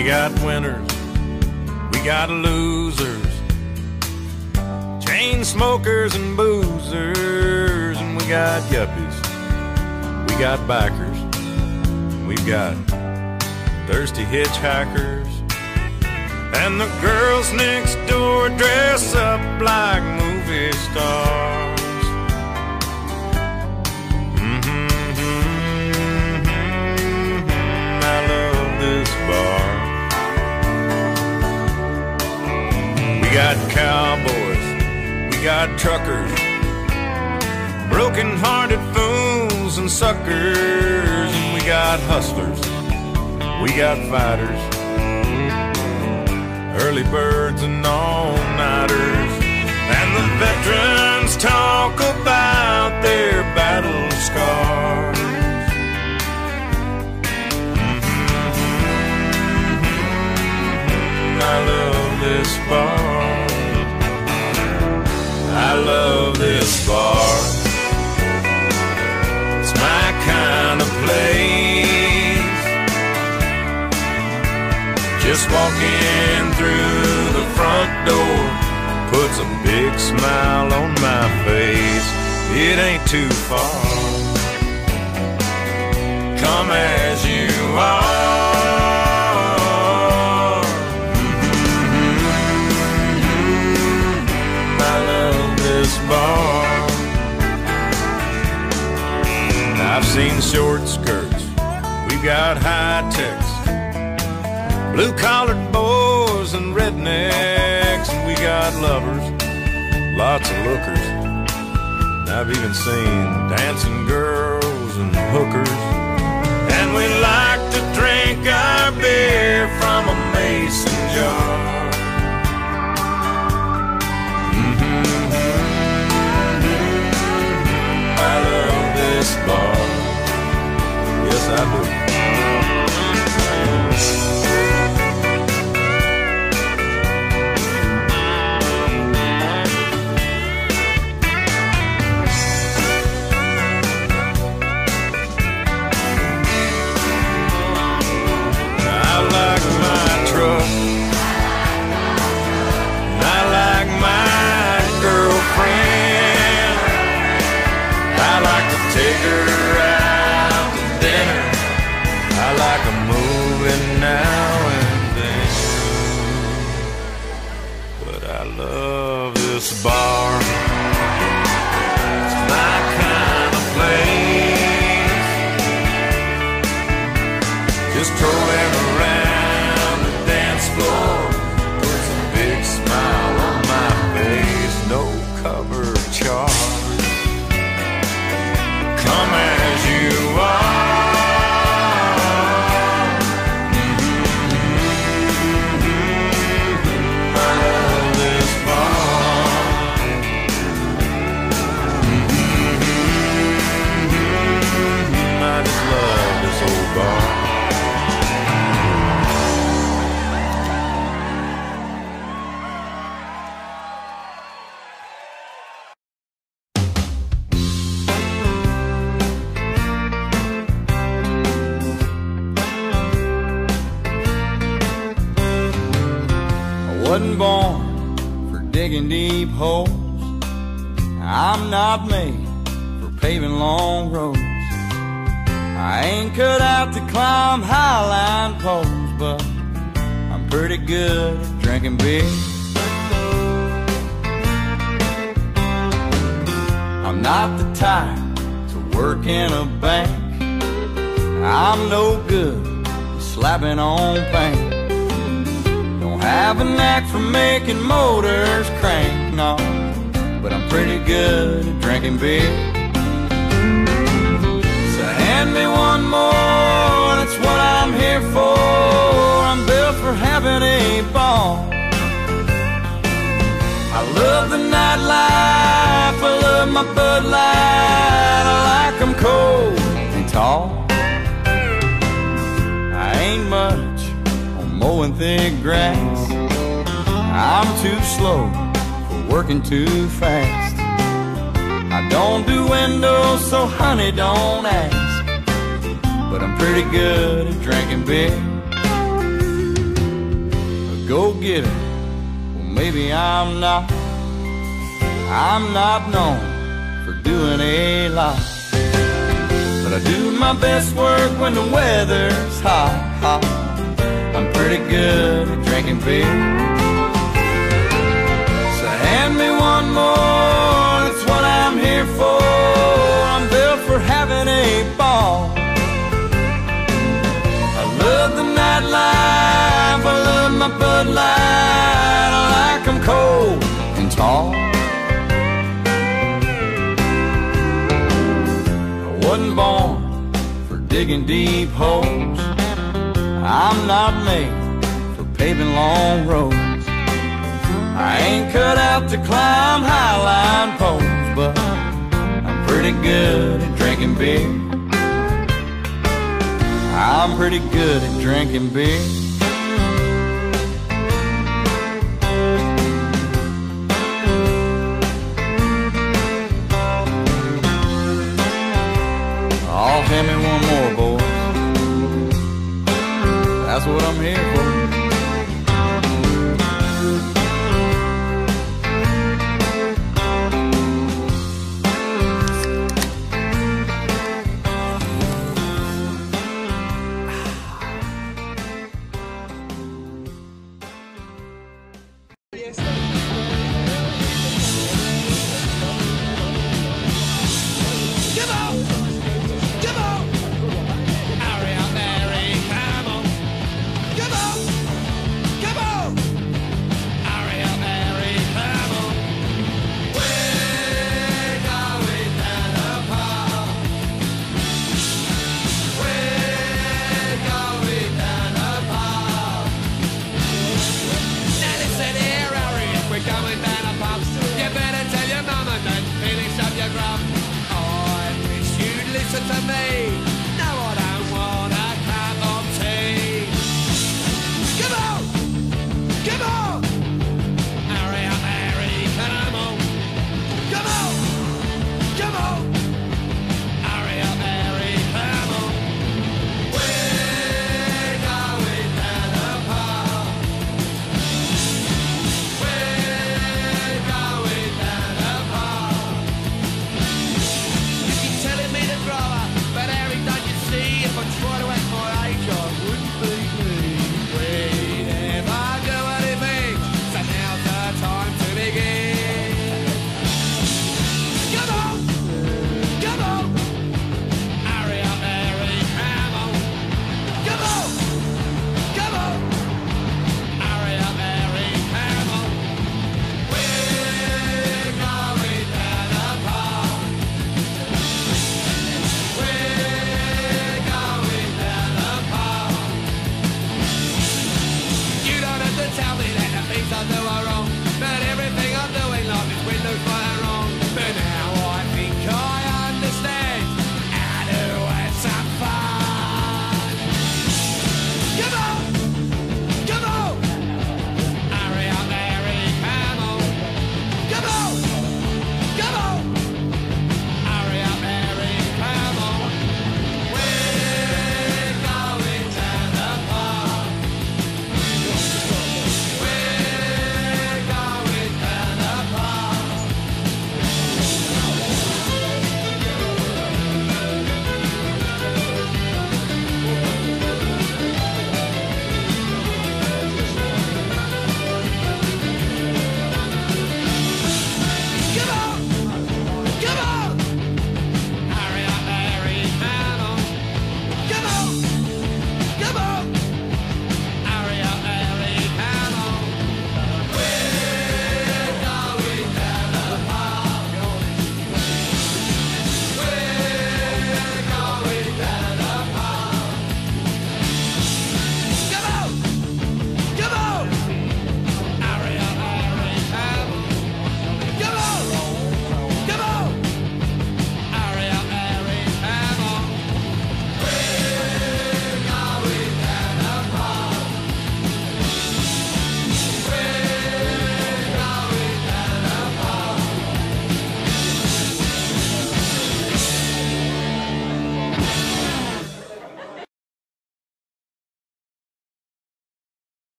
We got winners, we got losers, chain smokers and boozers, and we got yuppies, we got bikers, we've got thirsty hitchhikers, and the girls next door dress up like movie stars. Cowboys, we got truckers, broken hearted fools and suckers, and we got hustlers, we got fighters, early birds and all nighters, and the veterans talk about their battle scars. Just walking through the front door puts a big smile on my face. It ain't too far. Come as you are. Mm-hmm. I love this bar. I've seen short skirts, we've got high techs, blue collared boys and rednecks, and we got lovers, lots of lookers. I've even seen dancing girls and hookers. This bar. I'm not made for paving long roads. I ain't cut out to climb highline poles, but I'm pretty good at drinking beer. I'm not the type to work in a bank. I'm no good slapping on paint. Don't have a knack for making motors crank, no. Pretty good at drinking beer. So hand me one more, that's what I'm here for. I'm built for having a ball. I love the nightlife, I love my Bud Light. I like 'em cold and tall. I ain't much on mowing thick grass. I'm too slow working too fast. I don't do windows, so honey, don't ask. But I'm pretty good at drinking beer. A go getter. Well, maybe I'm not. I'm not known for doing a lot. But I do my best work when the weather's hot, hot. I'm pretty good at drinking beer. More, that's what I'm here for. I'm built for having a ball. I love the nightlife, I love my Bud Light. I like 'em cold and tall. I wasn't born for digging deep holes. I'm not made for paving long roads. Ain't cut out to climb highline poles, but I'm pretty good at drinking beer. I'm pretty good at drinking beer. I'll hand me one more, boys. That's what I'm here for. Listen to me.